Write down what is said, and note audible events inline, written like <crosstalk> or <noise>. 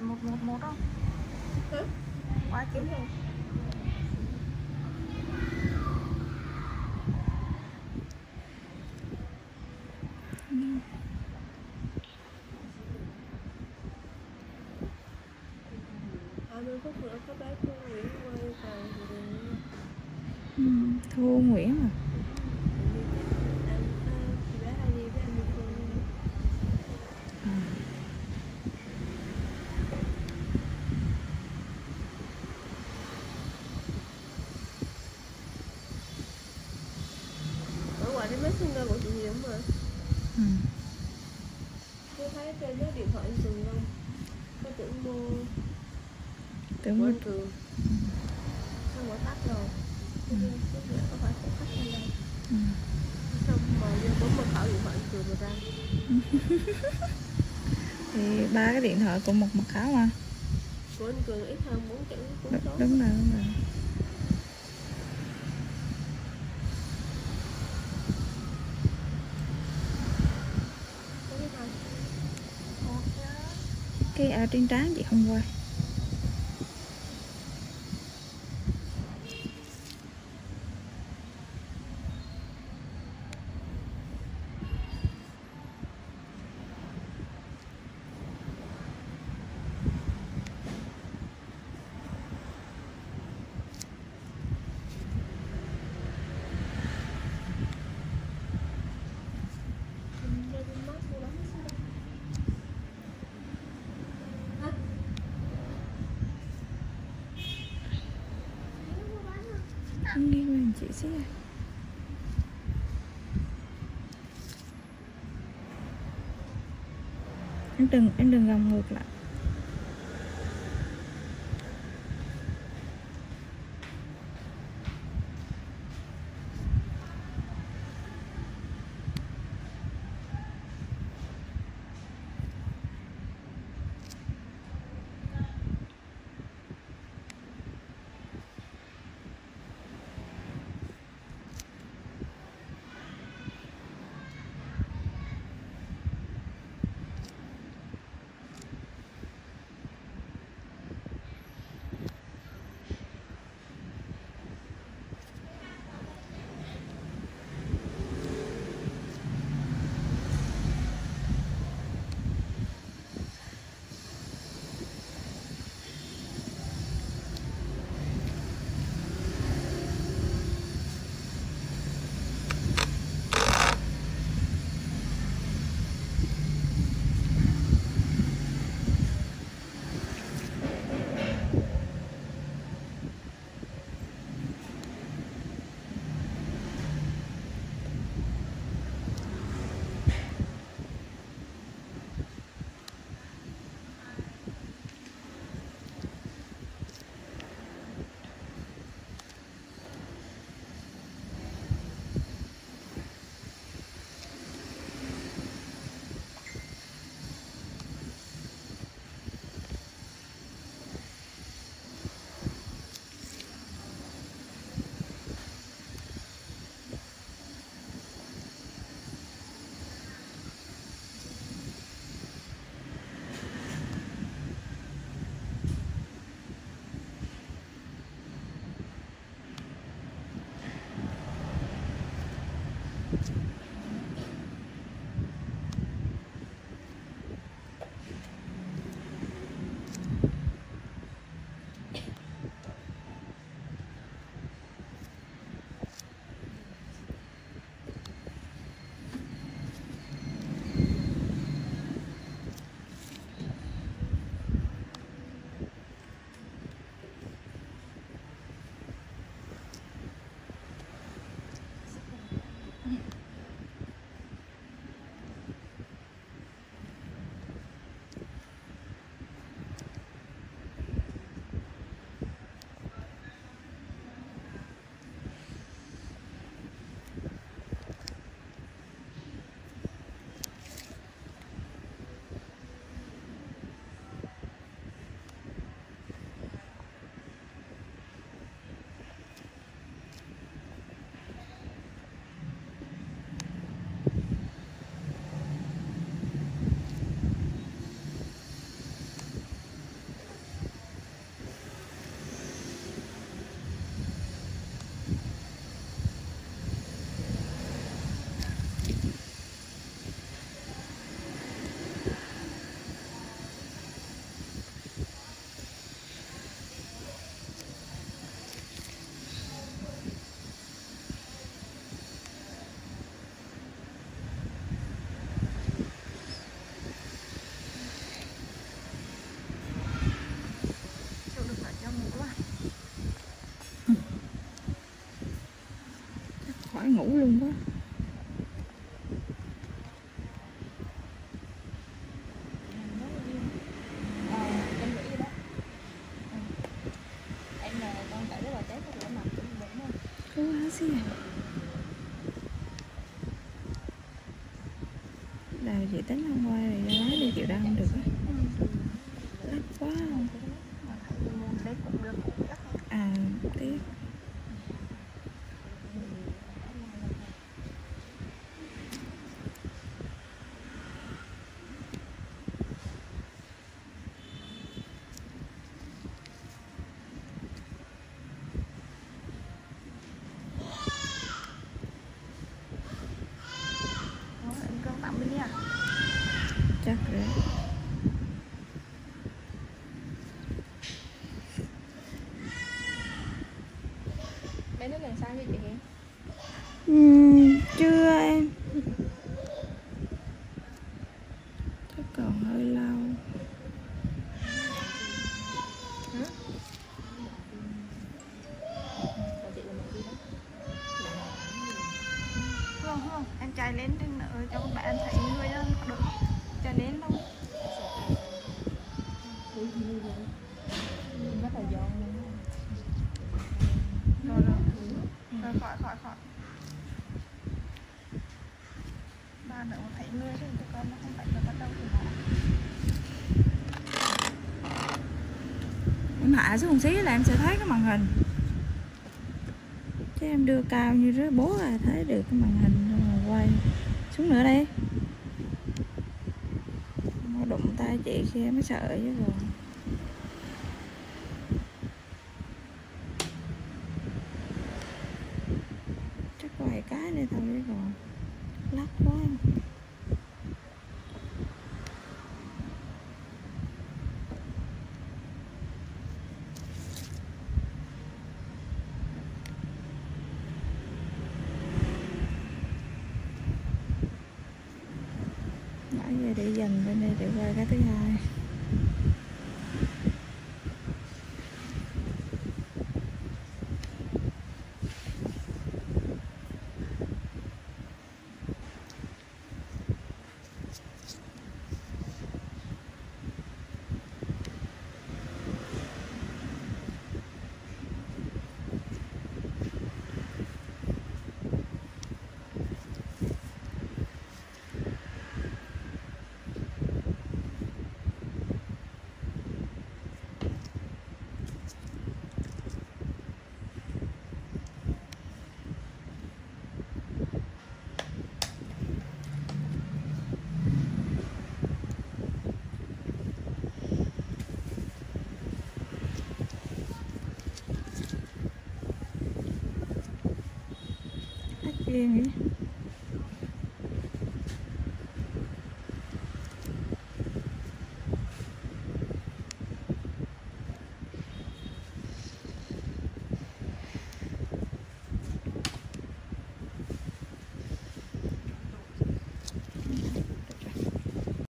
một đâu Hả? quá chín rồi. phút nữa có bé Thu Nguyễn quay rồi ừ, thu nguyễn à anh chị bé hay đi với anh đi cùng ở ngoài cái messenger của chị Hiểm mà ừ. tôi thấy trên cái điện thoại Cường không? Có tưởng mua tưởng của mua. Anh Cường xong rồi tắt rồi? Ừ. có phải sẽ tắt hay đâu ừ. xong vô bấm mật khẩu điện thoại anh Cường rồi ra? <laughs> Thì ba cái điện thoại cùng một mật khẩu mà của anh Cường ít hơn bốn chữ bốn số. Đúng rồi đúng rồi có biết không cái à, ở trên trán chị không quay anh đi bên chị xíu à. em đừng em đừng gồng ngược lại cũng luôn không Có quá xí à. Đào chị tính hôm qua thì ra lái đi chịu đau không được á Lắc quá không mà thấy luôn đấy cũng được cũng rất là À tiếc Ủa, em cân tạm bên nha chắc rồi bé nước lần sau cho chị Hiền Ừm, chưa em chắc còn hơi lâu hả Còn chị là một gì đó không không em chạy lên trên nữa cho các bạn thấy người đó được chạy lên đâu Ui, như vậy Rất là giòn luôn á. rồi rồi khỏi khỏi khỏi. Ba nữa thấy mưa chứ, tụi con nó không phải là bắt đầu thì họ em hạ xuống một xí là em sẽ thấy cái màn hình. Chứ em đưa cao như rứa bố là thấy được cái màn hình rồi mà quay xuống nữa đây. Nó đụng tay chị kia mới sợ chứ rồi bên cái thứ hai. Jamie.